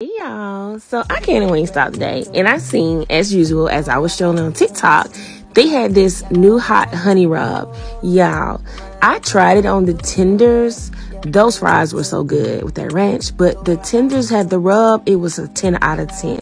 Hey y'all, so I came to Wingstop today and I seen, as usual, as I was showing on TikTok, they had this new hot honey rub. Y'all, I tried it on the tenders. Those fries were so good with that ranch, but the tenders had the rub. It was a 10 out of 10.